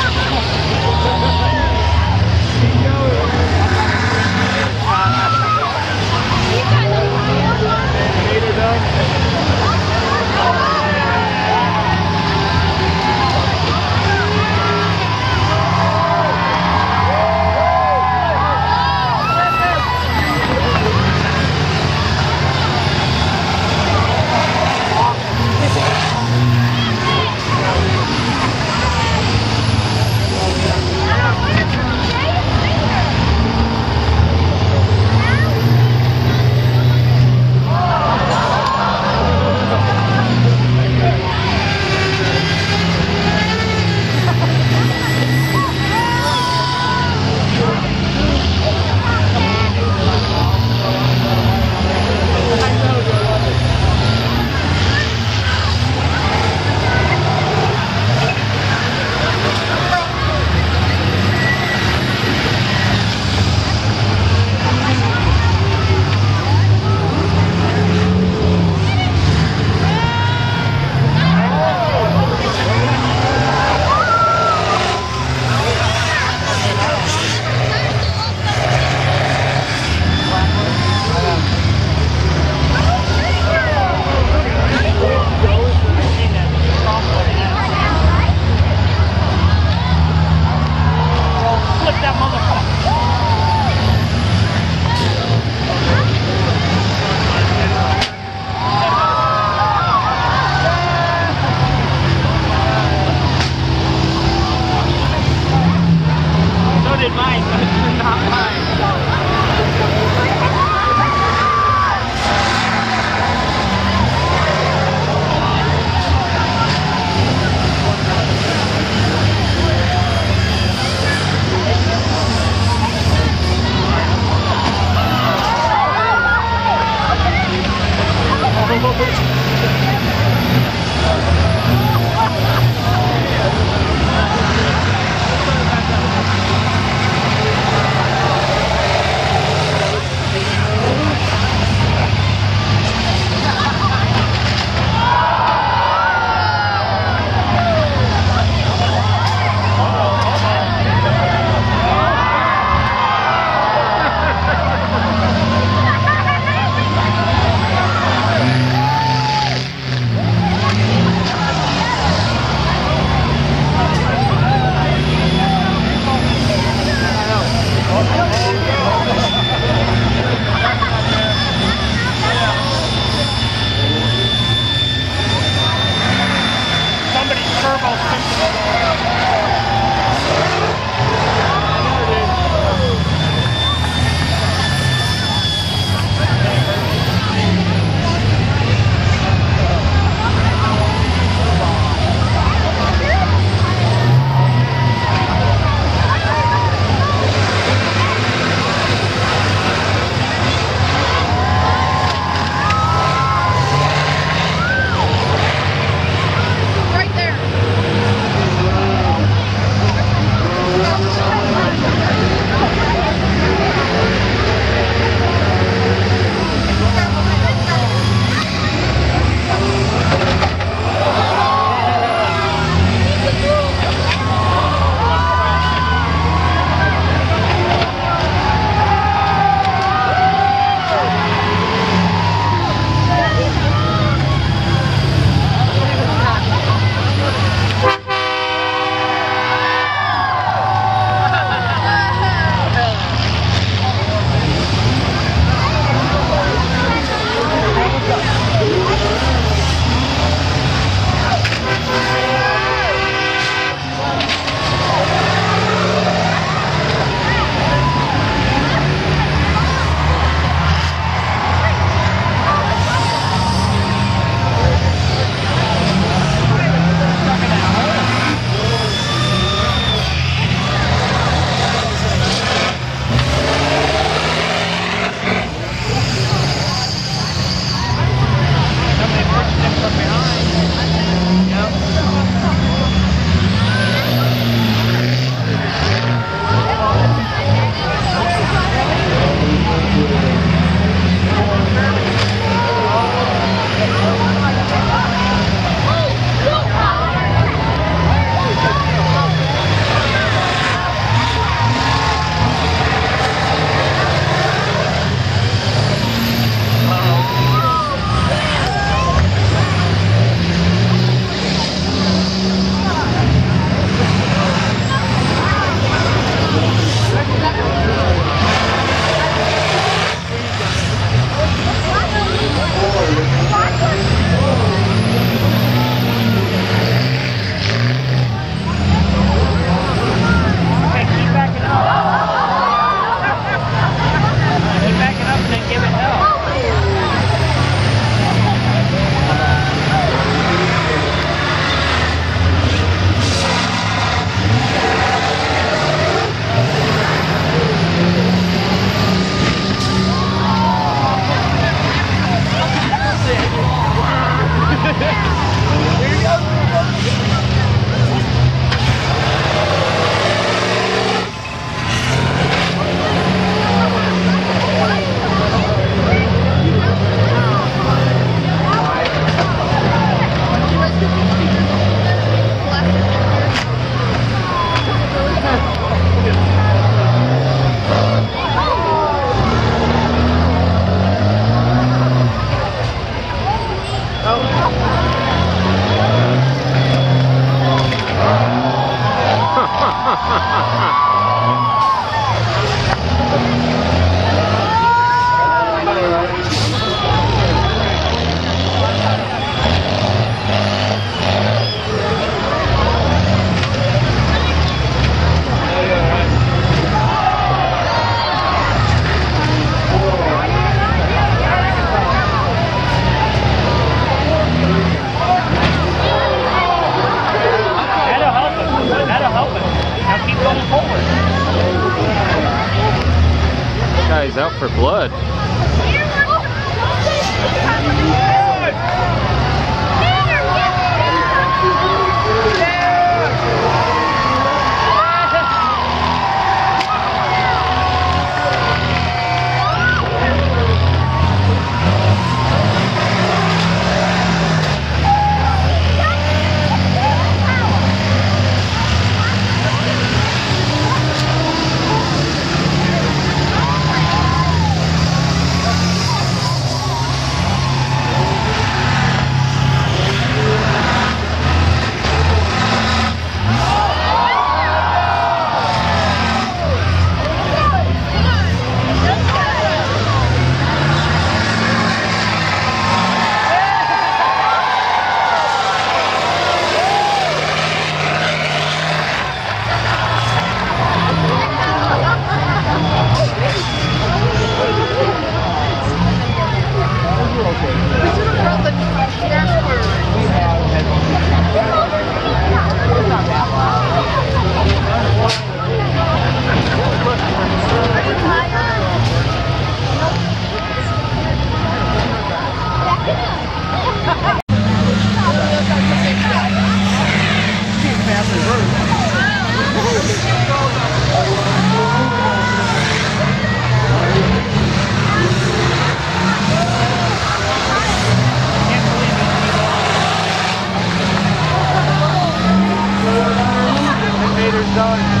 cooking. Meter done. Jorge.